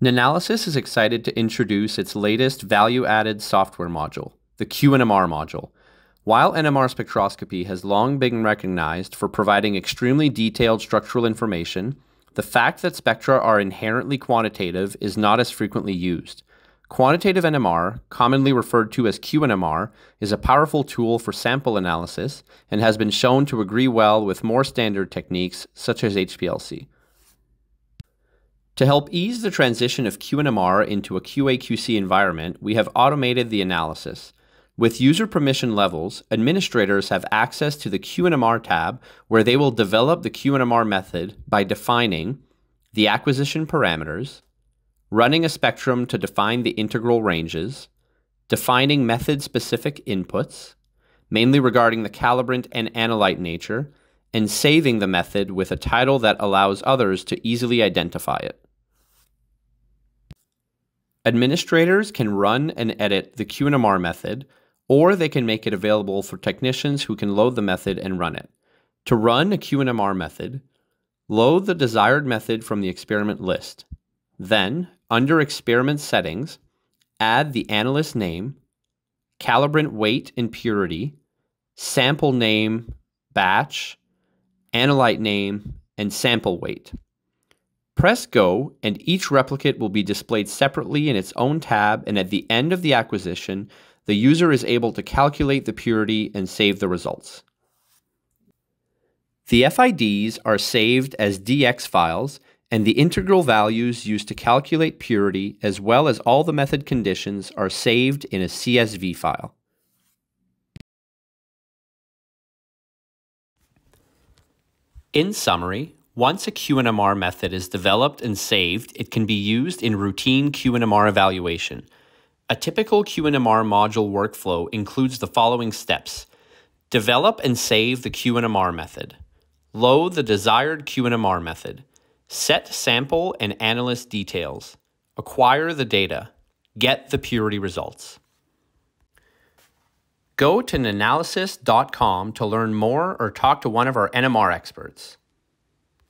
Nanalysis is excited to introduce its latest value-added software module, the QNMR module. While NMR spectroscopy has long been recognized for providing extremely detailed structural information, the fact that spectra are inherently quantitative is not as frequently used. Quantitative NMR, commonly referred to as QNMR, is a powerful tool for sample analysis and has been shown to agree well with more standard techniques such as HPLC. To help ease the transition of QNMR into a QA/QC environment, we have automated the analysis. With user permission levels, administrators have access to the QNMR tab where they will develop the QNMR method by defining the acquisition parameters, running a spectrum to define the integral ranges, defining method-specific inputs, mainly regarding the calibrant and analyte nature, and saving the method with a title that allows others to easily identify it. Administrators can run and edit the QNMR method, or they can make it available for technicians who can load the method and run it. To run a QNMR method, load the desired method from the experiment list. Then, under Experiment Settings, add the analyst name, calibrant weight and purity, sample name, batch, analyte name, and sample weight. Press Go, and each replicate will be displayed separately in its own tab, and at the end of the acquisition, the user is able to calculate the purity and save the results. The FIDs are saved as DX files, and the integral values used to calculate purity, as well as all the method conditions, are saved in a CSV file. In summary, once a QNMR method is developed and saved, it can be used in routine QNMR evaluation. A typical QNMR module workflow includes the following steps. Develop and save the QNMR method. Load the desired QNMR method. Set sample and analyst details. Acquire the data. Get the purity results. Go to nanalysis.com to learn more or talk to one of our NMR experts.